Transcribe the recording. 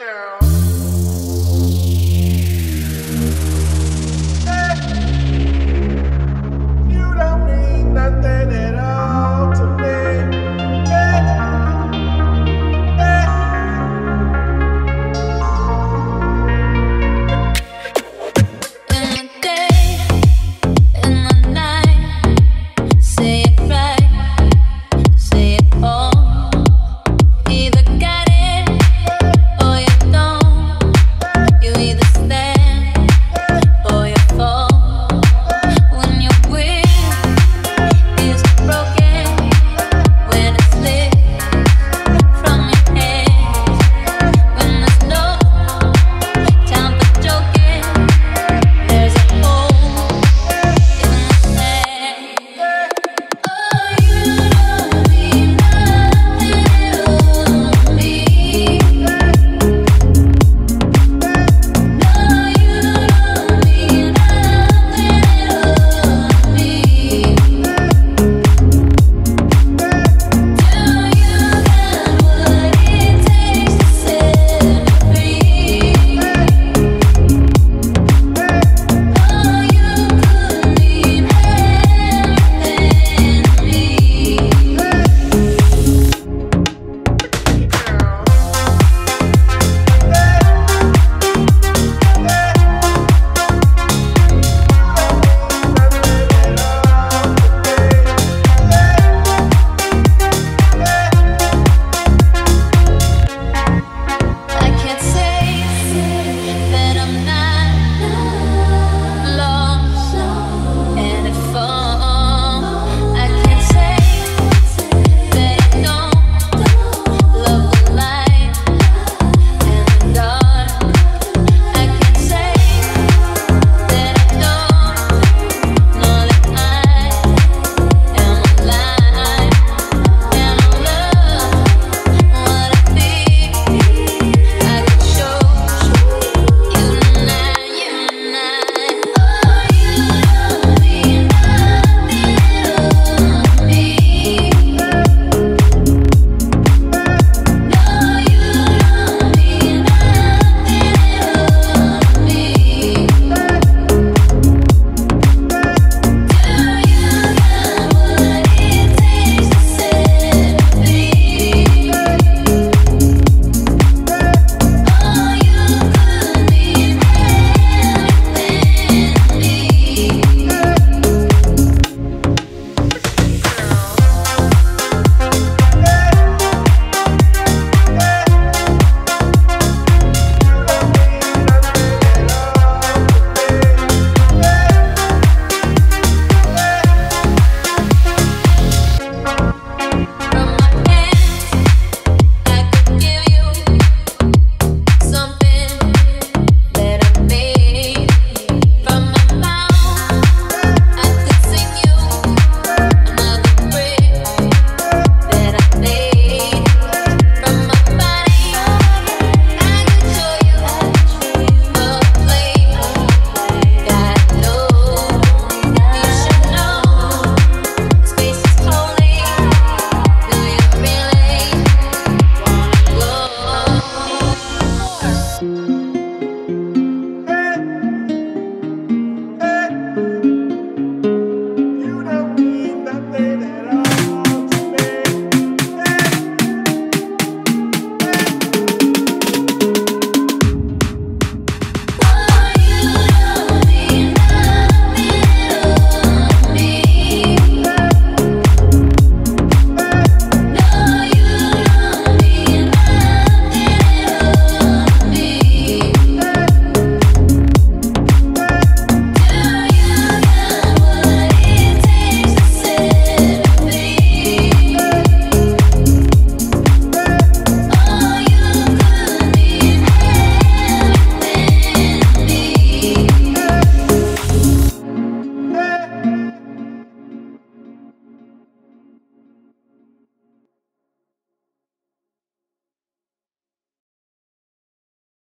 girl.